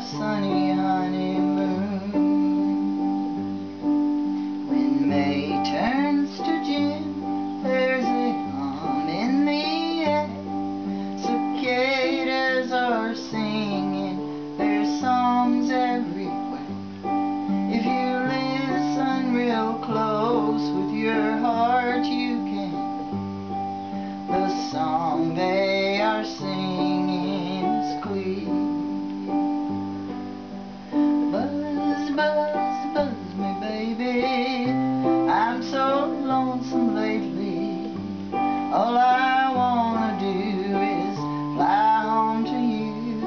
sunny honey. All I wanna do is fly home to you.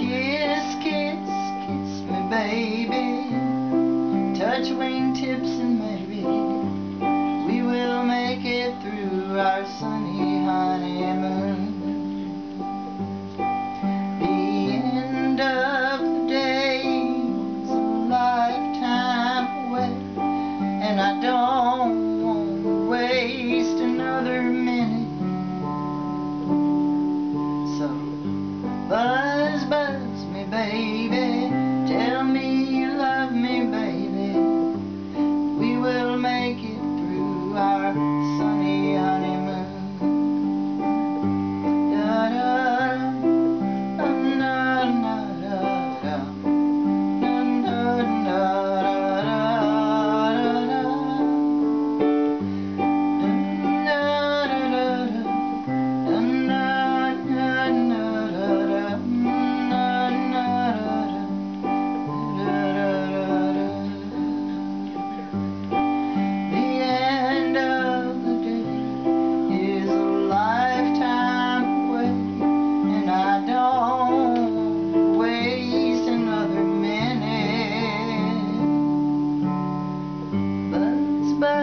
Kiss, kiss, kiss me, baby. Touch wingtips and maybe we will make it through our sunny honeymoon. The end of a lifetime away, and I don't.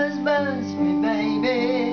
Christmas, me baby.